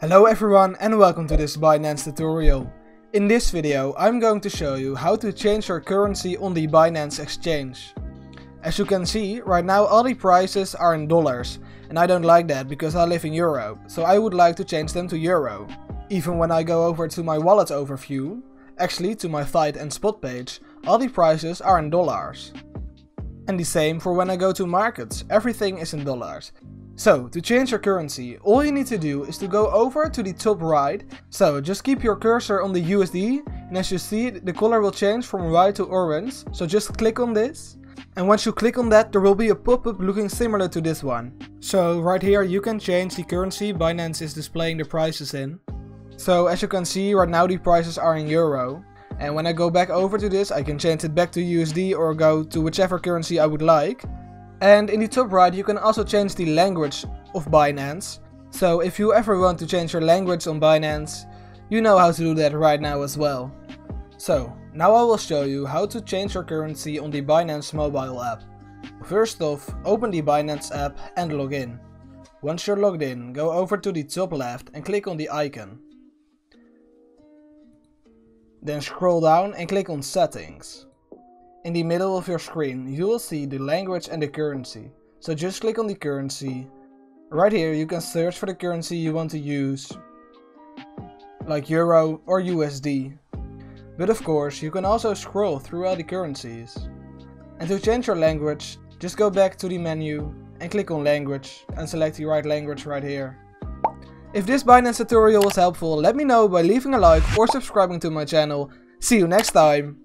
Hello everyone and welcome to this Binance tutorial. In this video I'm going to show you how to change your currency on the Binance exchange. As you can see, right now all the prices are in dollars and I don't like that because I live in Europe, so I would like to change them to Euro. Even when I go over to my wallet overview, actually to my Fiat and spot page, all the prices are in dollars. And the same for when I go to markets, everything is in dollars. So, to change your currency, all you need to do is to go over to the top right. So, just keep your cursor on the USD, and as you see, the color will change from white to orange. So just click on this. And once you click on that, there will be a pop-up looking similar to this one. So right here you can change the currency Binance is displaying the prices in. So as you can see, right now the prices are in euro. And when I go back over to this, I can change it back to USD or go to whichever currency I would like. And in the top right you can also change the language of Binance. So if you ever want to change your language on Binance, you know how to do that right now as well. So, now I will show you how to change your currency on the Binance mobile app. First off, open the Binance app and log in. Once you're logged in, go over to the top left and click on the icon. Then scroll down and click on settings. In the middle of your screen, you will see the language and the currency. So just click on the currency. Right here you can search for the currency you want to use, like Euro or USD. But of course, you can also scroll through all the currencies. And to change your language, just go back to the menu and click on language and select the right language right here. If this Binance tutorial was helpful, let me know by leaving a like or subscribing to my channel. See you next time!